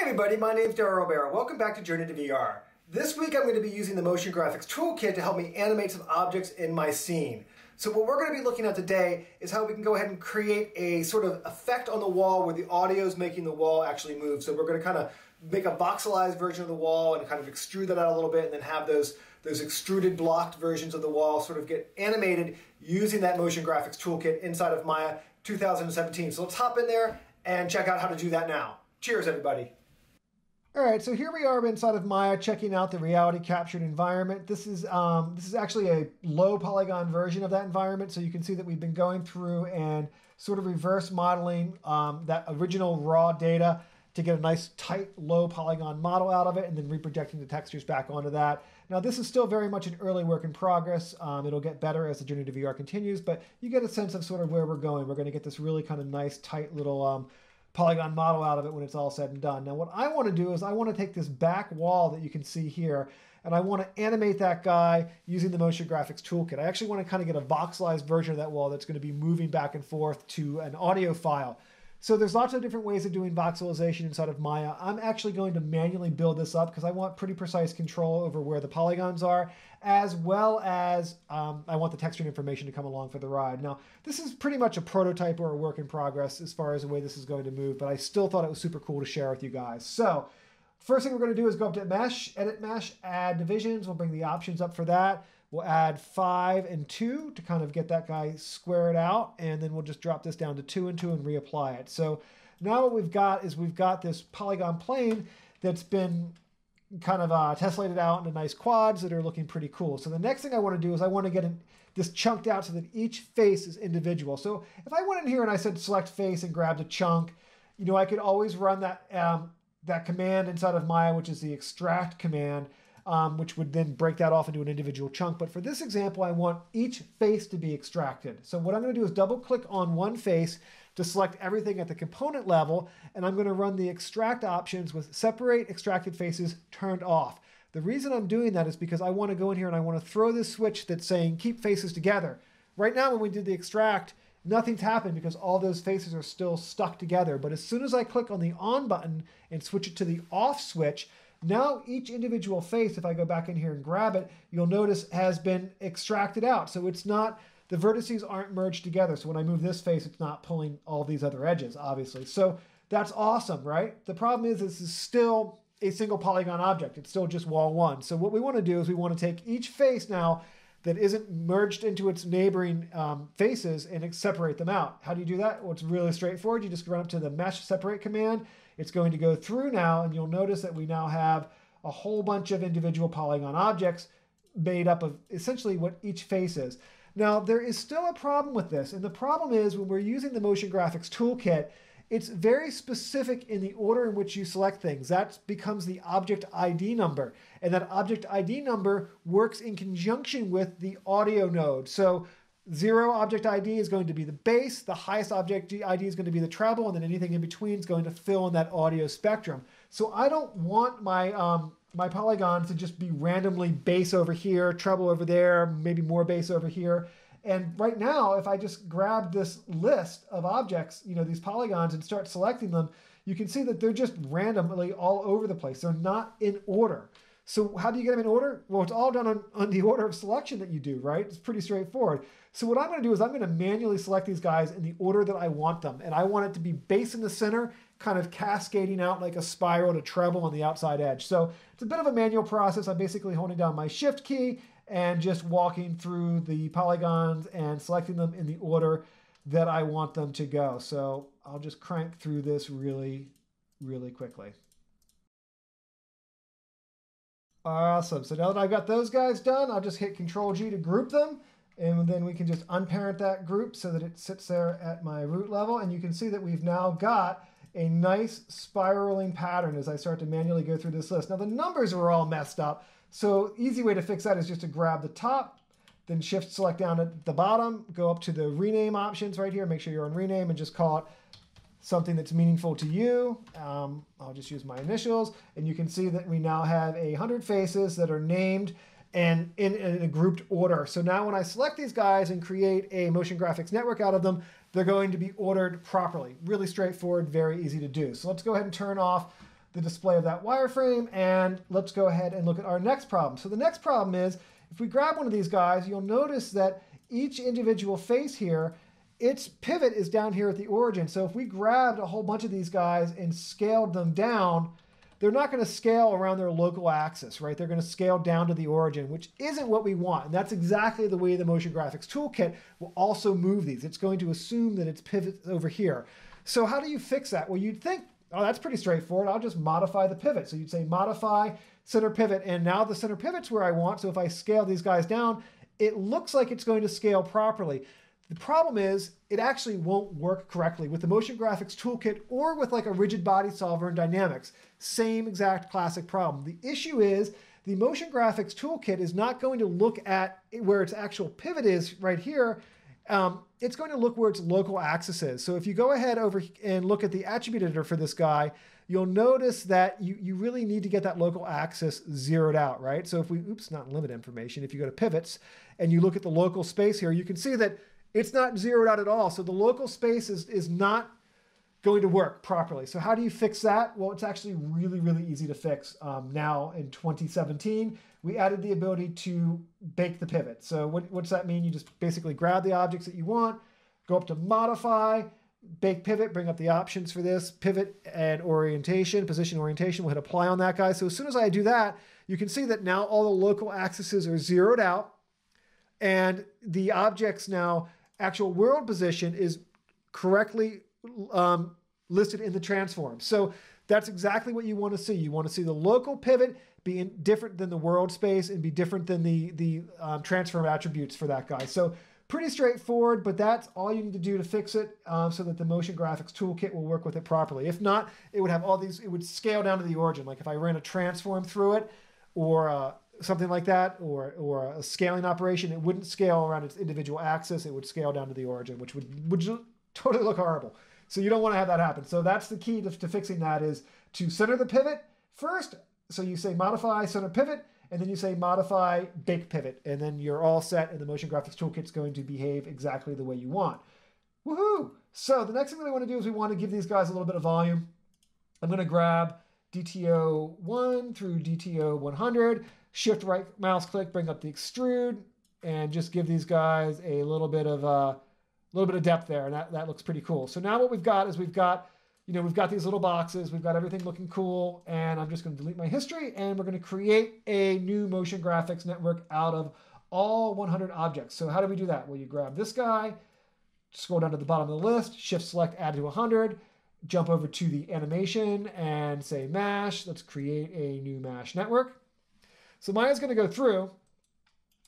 Hey everybody, my name is Daryl Obert. Welcome back to Journey to VR. This week I'm going to be using the Motion Graphics Toolkit to help me animate some objects in my scene. So what we're going to be looking at today is how we can go ahead and create a sort of effect on the wall where the audio is making the wall actually move. So we're going to kind of make a voxelized version of the wall and kind of extrude that out a little bit and then have those, those extruded blocked versions of the wall sort of get animated using that Motion Graphics Toolkit inside of Maya 2017. So let's hop in there and check out how to do that now. Cheers, everybody. All right, so here we are inside of Maya checking out the reality captured environment. This is um, this is actually a low polygon version of that environment, so you can see that we've been going through and sort of reverse modeling um, that original raw data to get a nice tight low polygon model out of it and then reprojecting the textures back onto that. Now this is still very much an early work in progress. Um, it'll get better as the journey to VR continues, but you get a sense of sort of where we're going. We're going to get this really kind of nice tight little um, polygon model out of it when it's all said and done. Now what I want to do is I want to take this back wall that you can see here and I want to animate that guy using the Motion Graphics Toolkit. I actually want to kind of get a voxelized version of that wall that's going to be moving back and forth to an audio file. So there's lots of different ways of doing voxelization inside of Maya. I'm actually going to manually build this up because I want pretty precise control over where the polygons are, as well as um, I want the texture information to come along for the ride. Now, this is pretty much a prototype or a work in progress as far as the way this is going to move, but I still thought it was super cool to share with you guys. So first thing we're going to do is go up to Mesh, Edit Mesh, Add Divisions. We'll bring the options up for that. We'll add five and two to kind of get that guy squared out. And then we'll just drop this down to two and two and reapply it. So now what we've got is we've got this polygon plane that's been kind of uh, tessellated out into nice quads that are looking pretty cool. So the next thing I want to do is I want to get in, this chunked out so that each face is individual. So if I went in here and I said select face and grabbed a chunk, you know, I could always run that um, that command inside of Maya, which is the extract command, um, which would then break that off into an individual chunk. But for this example, I want each face to be extracted. So what I'm going to do is double click on one face to select everything at the component level, and I'm going to run the extract options with separate extracted faces turned off. The reason I'm doing that is because I want to go in here and I want to throw this switch that's saying keep faces together. Right now, when we did the extract, nothing's happened because all those faces are still stuck together. But as soon as I click on the on button and switch it to the off switch, now each individual face, if I go back in here and grab it, you'll notice has been extracted out. So it's not, the vertices aren't merged together. So when I move this face, it's not pulling all these other edges, obviously. So that's awesome, right? The problem is this is still a single polygon object. It's still just wall one. So what we want to do is we want to take each face now that isn't merged into its neighboring um, faces and separate them out. How do you do that? Well, it's really straightforward. You just run up to the mesh separate command it's going to go through now, and you'll notice that we now have a whole bunch of individual polygon objects made up of essentially what each face is. Now, there is still a problem with this, and the problem is when we're using the Motion Graphics Toolkit, it's very specific in the order in which you select things. That becomes the object ID number, and that object ID number works in conjunction with the audio node. So Zero object ID is going to be the bass, the highest object ID is going to be the treble, and then anything in between is going to fill in that audio spectrum. So I don't want my um, my polygons to just be randomly bass over here, treble over there, maybe more bass over here. And right now, if I just grab this list of objects, you know, these polygons and start selecting them, you can see that they're just randomly all over the place. They're not in order. So how do you get them in order? Well, it's all done on, on the order of selection that you do, right? It's pretty straightforward. So what I'm going to do is I'm going to manually select these guys in the order that I want them. And I want it to be bass in the center, kind of cascading out like a spiral to treble on the outside edge. So it's a bit of a manual process. I'm basically holding down my shift key and just walking through the polygons and selecting them in the order that I want them to go. So I'll just crank through this really, really quickly. Awesome. So now that I've got those guys done, I'll just hit Control G to group them. And then we can just unparent that group so that it sits there at my root level. And you can see that we've now got a nice spiraling pattern as I start to manually go through this list. Now the numbers were all messed up. So easy way to fix that is just to grab the top, then shift select down at the bottom, go up to the rename options right here, make sure you're on rename and just call it something that's meaningful to you. Um, I'll just use my initials. And you can see that we now have a 100 faces that are named and in, in, a grouped order. So now when I select these guys and create a motion graphics network out of them, they're going to be ordered properly. Really straightforward, very easy to do. So let's go ahead and turn off the display of that wireframe. And let's go ahead and look at our next problem. So the next problem is, if we grab one of these guys, you'll notice that each individual face here, its pivot is down here at the origin. So if we grabbed a whole bunch of these guys and scaled them down, they're not going to scale around their local axis, right? They're going to scale down to the origin, which isn't what we want. And that's exactly the way the Motion Graphics Toolkit will also move these. It's going to assume that its pivot over here. So how do you fix that? Well, you'd think, oh, that's pretty straightforward. I'll just modify the pivot. So you'd say modify center pivot, and now the center pivot's where I want. So if I scale these guys down, it looks like it's going to scale properly. The problem is it actually won't work correctly with the Motion Graphics Toolkit or with like a rigid body solver in Dynamics. Same exact classic problem. The issue is the Motion Graphics Toolkit is not going to look at where its actual pivot is right here. Um, it's going to look where its local axis is. So if you go ahead over and look at the attribute editor for this guy, you'll notice that you, you really need to get that local axis zeroed out, right? So if we, oops, not limit information, if you go to pivots and you look at the local space here, you can see that it's not zeroed out at all. So the local space is, is not going to work properly. So how do you fix that? Well, it's actually really, really easy to fix um, now in 2017. We added the ability to bake the pivot. So what, what's that mean? You just basically grab the objects that you want, go up to modify, bake pivot, bring up the options for this, pivot and orientation, position orientation. We'll hit apply on that guy. So as soon as I do that, you can see that now all the local axes are zeroed out and the objects now actual world position is correctly um, listed in the transform. So that's exactly what you want to see. You want to see the local pivot be different than the world space and be different than the, the um, transform attributes for that guy. So pretty straightforward, but that's all you need to do to fix it um, so that the motion graphics toolkit will work with it properly. If not, it would have all these, it would scale down to the origin. Like if I ran a transform through it or uh, something like that, or or a scaling operation, it wouldn't scale around its individual axis. It would scale down to the origin, which would would totally look horrible. So you don't want to have that happen. So that's the key to, to fixing that is to center the pivot first. So you say modify center pivot, and then you say modify bake pivot, and then you're all set, and the motion graphics toolkit's going to behave exactly the way you want. Woohoo! So the next thing that we want to do is we want to give these guys a little bit of volume. I'm going to grab DTO 1 through DTO 100 shift right mouse click, bring up the extrude, and just give these guys a little bit of a uh, little bit of depth there, and that, that looks pretty cool. So now what we've got is we've got, you know, we've got these little boxes, we've got everything looking cool, and I'm just going to delete my history, and we're going to create a new motion graphics network out of all 100 objects. So how do we do that? Well, you grab this guy, scroll down to the bottom of the list, shift select add to 100, jump over to the animation and say MASH. Let's create a new MASH network. So Maya's going to go through,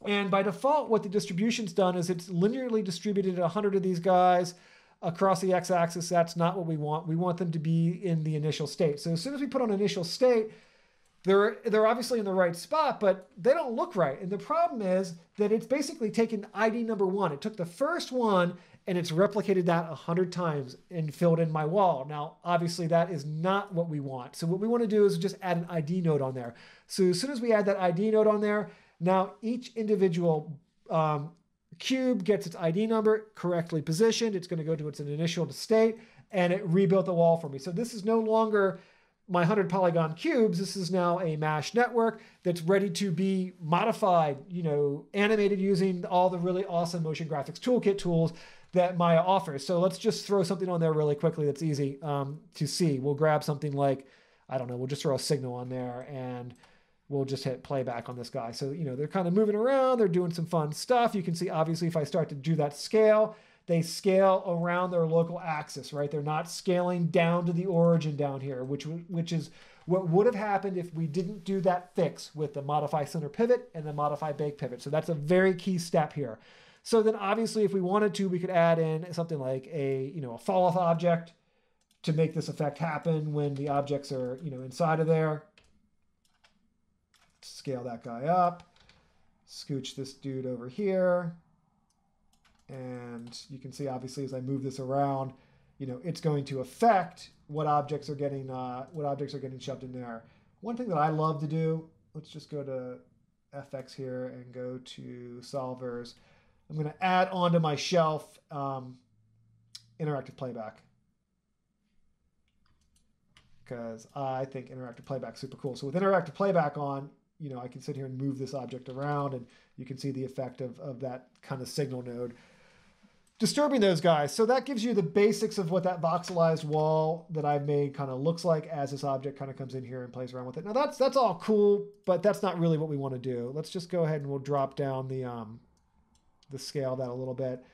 and by default, what the distribution's done is it's linearly distributed 100 of these guys across the x-axis. That's not what we want. We want them to be in the initial state. So as soon as we put on initial state, they're they're obviously in the right spot, but they don't look right. And the problem is that it's basically taken ID number one. It took the first one and it's replicated that a hundred times and filled in my wall. Now, obviously, that is not what we want. So what we want to do is just add an ID node on there. So as soon as we add that ID node on there, now each individual um, cube gets its ID number correctly positioned. It's going to go to its initial state, and it rebuilt the wall for me. So this is no longer my 100 polygon cubes. This is now a MASH network that's ready to be modified, you know, animated using all the really awesome motion graphics toolkit tools that Maya offers. So let's just throw something on there really quickly that's easy um, to see. We'll grab something like, I don't know, we'll just throw a signal on there and we'll just hit playback on this guy. So, you know, they're kind of moving around, they're doing some fun stuff. You can see, obviously, if I start to do that scale, they scale around their local axis, right? They're not scaling down to the origin down here, which, which is what would have happened if we didn't do that fix with the modify center pivot and the modify bake pivot. So that's a very key step here. So then obviously if we wanted to, we could add in something like a, you know, a fall off object to make this effect happen when the objects are, you know, inside of there. Scale that guy up, scooch this dude over here. And you can see obviously as I move this around, you know, it's going to affect what objects are getting, uh, what objects are getting shoved in there. One thing that I love to do, let's just go to FX here and go to solvers. I'm going to add onto my shelf um, interactive playback. because I think interactive playback super cool. So with interactive playback on, you know, I can sit here and move this object around and you can see the effect of, of that kind of signal node disturbing those guys. So that gives you the basics of what that voxelized wall that I've made kind of looks like as this object kind of comes in here and plays around with it. Now that's that's all cool, but that's not really what we want to do. Let's just go ahead and we'll drop down the um, the scale that a little bit,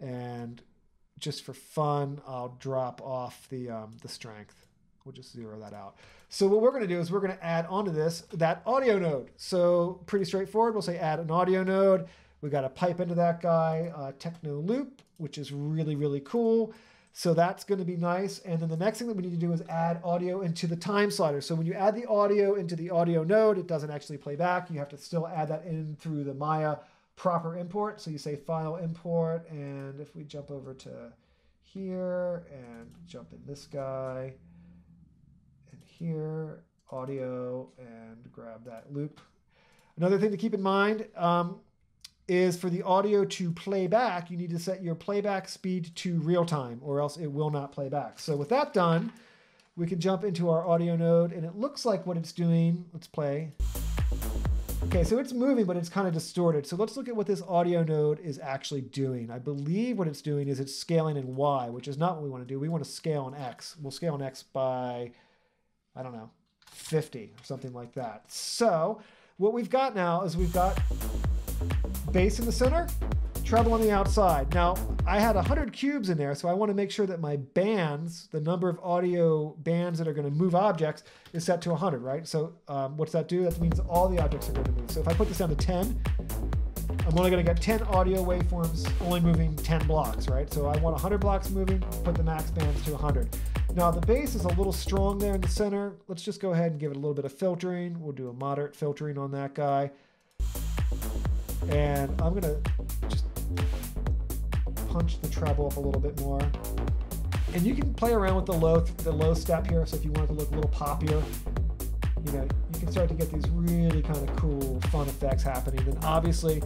and just for fun, I'll drop off the um, the strength. We'll just zero that out. So what we're going to do is we're going to add onto this that audio node. So pretty straightforward. We'll say add an audio node. We got to pipe into that guy, uh, Techno Loop, which is really, really cool. So that's going to be nice. And then the next thing that we need to do is add audio into the time slider. So when you add the audio into the audio node, it doesn't actually play back. You have to still add that in through the Maya proper import. So you say file import. And if we jump over to here and jump in this guy and here, audio, and grab that loop. Another thing to keep in mind, um, is for the audio to play back, you need to set your playback speed to real time or else it will not play back. So with that done, we can jump into our audio node and it looks like what it's doing. Let's play. Okay, so it's moving, but it's kind of distorted. So let's look at what this audio node is actually doing. I believe what it's doing is it's scaling in Y, which is not what we want to do. We want to scale in X. We'll scale in X by, I don't know, 50 or something like that. So what we've got now is we've got bass in the center, treble on the outside. Now, I had 100 cubes in there, so I want to make sure that my bands, the number of audio bands that are going to move objects, is set to 100, right? So um, what's that do? That means all the objects are going to move. So if I put this down to 10, I'm only going to get 10 audio waveforms only moving 10 blocks, right? So I want 100 blocks moving, put the max bands to 100. Now the bass is a little strong there in the center. Let's just go ahead and give it a little bit of filtering. We'll do a moderate filtering on that guy. And I'm gonna just punch the treble up a little bit more. And you can play around with the low the low step here. So if you want it to look a little poppier, you know, you can start to get these really kind of cool, fun effects happening. And obviously,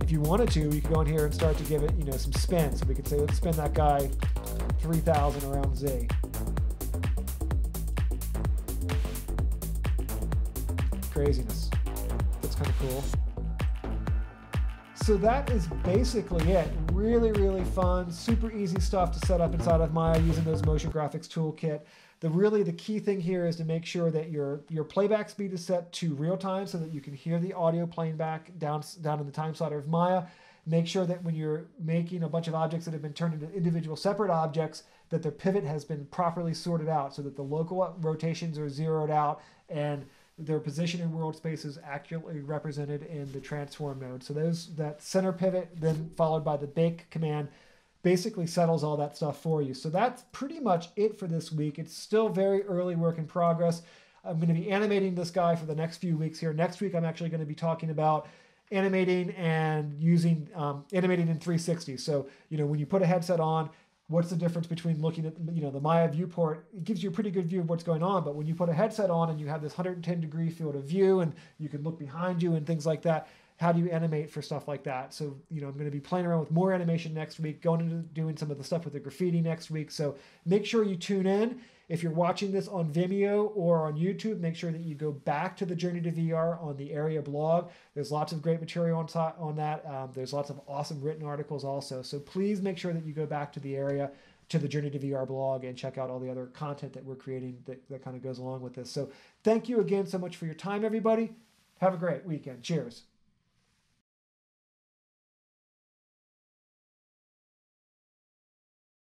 if you wanted to, you could go in here and start to give it, you know, some spin. So we could say, let's spin that guy 3,000 around Z. Craziness. That's kind of cool so that is basically it. Really, really fun, super easy stuff to set up inside of Maya using those motion graphics toolkit. The really the key thing here is to make sure that your your playback speed is set to real time so that you can hear the audio playing back down down in the time slider of Maya. Make sure that when you're making a bunch of objects that have been turned into individual separate objects, that their pivot has been properly sorted out so that the local rotations are zeroed out and their position in world space is accurately represented in the transform node. So those that center pivot, then followed by the bake command, basically settles all that stuff for you. So that's pretty much it for this week. It's still very early work in progress. I'm going to be animating this guy for the next few weeks here. Next week, I'm actually going to be talking about animating and using um, animating in 360. So, you know, when you put a headset on, what's the difference between looking at you know the Maya viewport? It gives you a pretty good view of what's going on, but when you put a headset on and you have this 110 degree field of view and you can look behind you and things like that, how do you animate for stuff like that? So you know I'm going to be playing around with more animation next week, going into doing some of the stuff with the graffiti next week. So make sure you tune in. If you're watching this on Vimeo or on YouTube, make sure that you go back to the Journey to VR on the AREA blog. There's lots of great material on, on that. Um, there's lots of awesome written articles also. So please make sure that you go back to the AREA to the Journey to VR blog and check out all the other content that we're creating that, that kind of goes along with this. So thank you again so much for your time, everybody. Have a great weekend. Cheers.